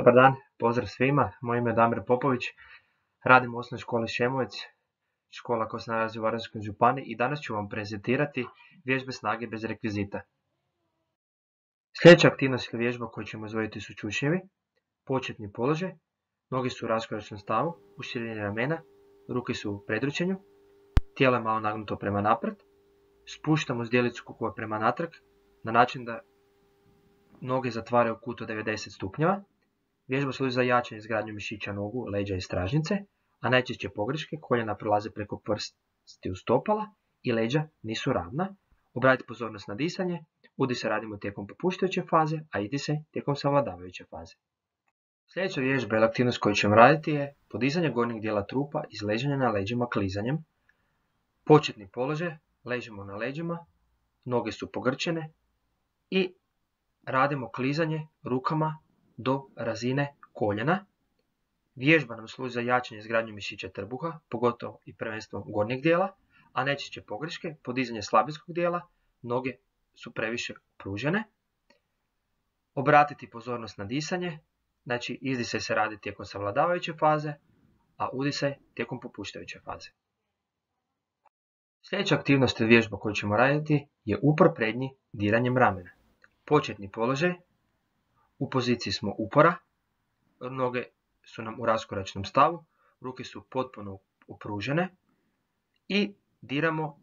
Dobar dan, pozdrav svima, moje ime je Damir Popović, radim u osnovnoj školi Šemovec, škola koja se nalazi u Varaždinskoj županiji i danas ću vam prezentirati vježbe snage bez rekvizita. Sljedeća aktivnost ili vježba koju ćemo izvoditi su čučnjevi, početni položaj, noge su u raskoračnom stavu, uširenje ramena, ruke su u predručenju, tijelo je malo nagnuto prema napred, spuštamo zdjelicu kukova prema natrag na način da noge zatvaraju kut od 90 stupnjeva, Vježba služi za jačanje izgradnju mišića nogu, leđa i stražnice, a najčešće pogreške koljena prolaze preko prsti u stopala i leđa nisu ravna. Obratite pozornost na disanje, se radimo tijekom popuštajuće faze, a se tijekom savladavajuće faze. Sljedeća vježba ili aktivnost koju ćemo raditi je podizanje gornjeg dijela trupa iz leženja na leđima klizanjem. Početni položaj, ležimo na leđima, noge su pogrčene i radimo klizanje rukama do razine koljena. Vježba nam služi za jačanje izgradnju mišića trbuha, pogotovo i prvenstveno gornjeg dijela, a najčešće pogreške, podizanje slabinskog dijela, noge su previše pružene. Obratiti pozornost na disanje, znači izdisaj se radi tijekom savladavajuće faze, a udisaj tijekom popuštajuće faze. Sljedeća aktivnost ili vježba koju ćemo raditi je upor prednji diranjem ramena. Početni položaj u poziciji smo upora, noge su nam u raskoračnom stavu, ruke su potpuno upružene i diramo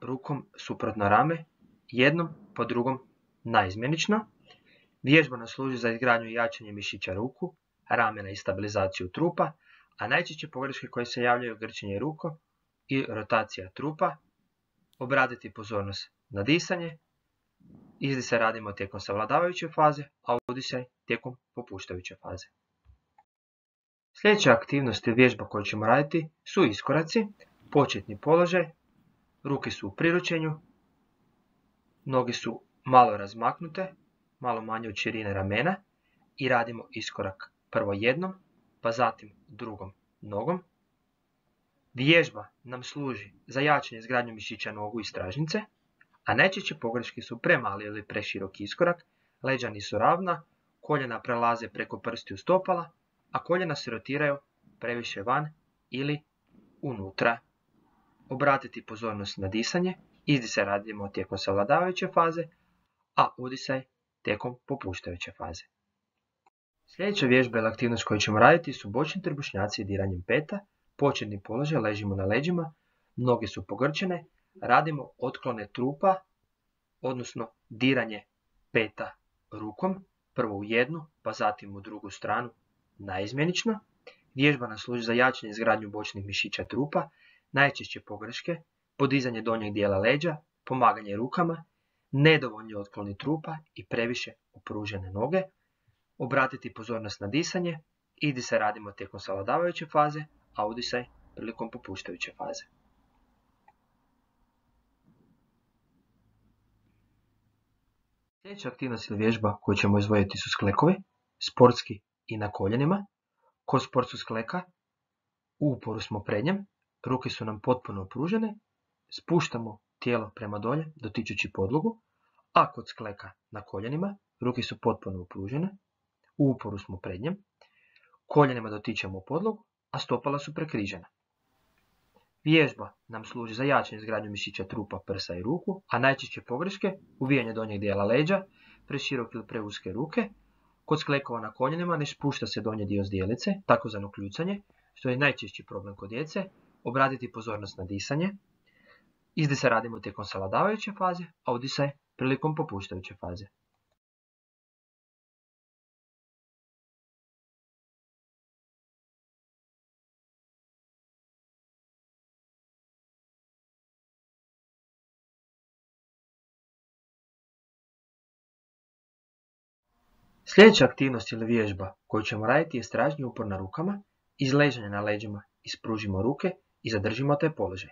rukom suprotno rame, jednom po drugom naizmjenično. Vježba nas služi za izgradnju i jačanje mišića ruku, ramena i stabilizaciju trupa, a najčešće pogreške koje se javljaju grčenje ruko i rotacija trupa. Obratiti pozornost na disanje, se radimo tijekom savladavajuće faze, a se tijekom popuštajuće faze. Sljedeća aktivnost i vježba koju ćemo raditi su iskoraci, početni položaj, ruke su u priručenju, noge su malo razmaknute, malo manje od širine ramena i radimo iskorak prvo jednom, pa zatim drugom nogom. Vježba nam služi za jačanje izgradnju mišića nogu i stražnice, a najčešće pogreške su premali ili preširoki iskorak, leđa nisu ravna, koljena prelaze preko prstiju stopala, a koljena se rotiraju previše van ili unutra. Obratiti pozornost na disanje, izdisaj radimo tijekom savladavajuće faze, a udisaj tijekom popuštajuće faze. Sljedeća vježba ili aktivnost koju ćemo raditi su bočni trbušnjaci diranjem peta, početni položaj, ležimo na leđima, noge su pogrčene, radimo otklone trupa, odnosno diranje peta rukom, prvo u jednu, pa zatim u drugu stranu, naizmjenično. Vježba nas služi za jačanje izgradnju bočnih mišića trupa, najčešće pogreške, podizanje donjeg dijela leđa, pomaganje rukama, nedovoljni otkloni trupa i previše opružene noge, obratiti pozornost na disanje, idi se radimo tijekom savladavajuće faze, a udisaj prilikom popuštajuće faze. Sljedeća aktivnost ili vježba koju ćemo izvojiti su sklekovi, sportski i na koljenima. Kod sport su skleka, u uporu smo prednjem, ruke su nam potpuno opružene, spuštamo tijelo prema dolje dotičući podlogu, a kod skleka na koljenima ruke su potpuno opružene, u uporu smo prednjem, koljenima dotičemo podlogu, a stopala su prekrižena. Vježba nam služi za jačanje izgradnju mišića trupa, prsa i ruku, a najčešće pogreške, uvijanje donjeg dijela leđa, preširoke ili preuske ruke, kod sklekova na koljenima ne spušta se donji dio zdjelice, takozvano kljucanje, što je najčešći problem kod djece, obratiti pozornost na disanje, izdisaj radimo tijekom saladavajuće faze, a udisaj prilikom popuštajuće faze. Sljedeća aktivnost ili vježba koju ćemo raditi je stražnji upor na rukama, izležanje na leđima, ispružimo ruke i zadržimo taj položaj.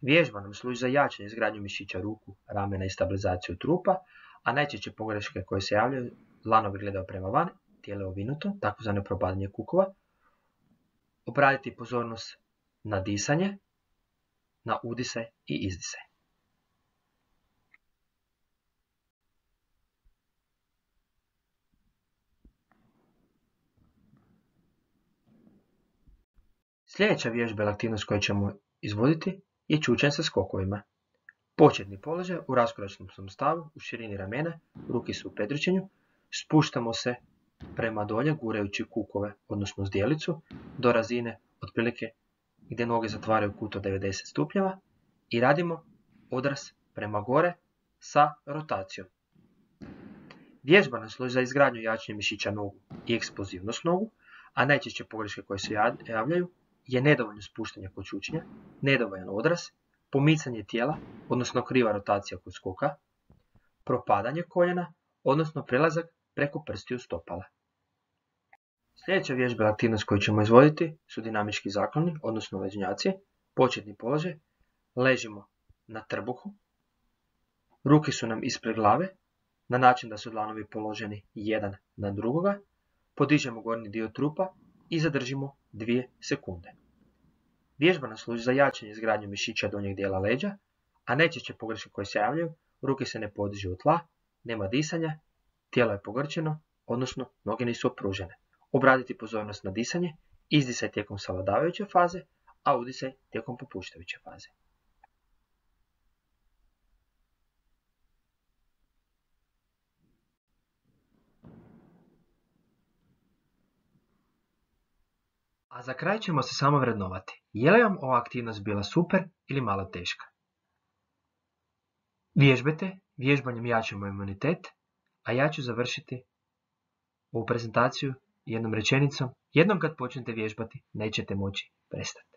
Vježba nam služi za jačanje izgradnju mišića ruku, ramena i stabilizaciju trupa, a najčešće pogreške koje se javljaju, lanovi gledaju prema van, tijelo je ovinuto, takozvano propadanje kukova. Obraditi pozornost na disanje, na udisaj i izdisaj. Sljedeća vježba ili aktivnost koju ćemo izvoditi je čučanj sa skokovima. Početni položaj u raskoračnom stavu, u širini ramena, ruke su u predručenju, spuštamo se prema dolje gurajući kukove, odnosno zdjelicu, do razine otprilike gdje noge zatvaraju kut od 90 stupnjeva i radimo odraz prema gore sa rotacijom. Vježba nas služi za izgradnju jačnje mišića nogu i eksplozivnost nogu, a najčešće pogreške koje se javljaju je nedovoljno spuštanje kod čučnja, nedovoljan odraz, pomicanje tijela, odnosno kriva rotacija kod skoka, propadanje koljena, odnosno prelazak preko prstiju stopala. Sljedeća vježba aktivnost koju ćemo izvoditi su dinamički zakloni, odnosno ležnjaci, početni položaj, ležimo na trbuhu, ruke su nam ispred glave, na način da su dlanovi položeni jedan na drugoga, podižemo gornji dio trupa i zadržimo 2 sekunde. Vježba nas služi za jačanje izgradnju mišića donjeg dijela leđa, a najčešće pogreške koje se javljaju, ruke se ne podižu u tla, nema disanja, tijelo je pogrčeno, odnosno noge nisu opružene. Obraditi pozornost na disanje, izdisaj tijekom savladavajuće faze, a udisaj tijekom popuštajuće faze. Za kraj ćemo se samo vrednovati. Je li vam ova aktivnost bila super ili malo teška? Vježbete, vježbanjem jačamo imunitet, a ja ću završiti ovu prezentaciju jednom rečenicom. Jednom kad počnete vježbati, nećete moći prestati.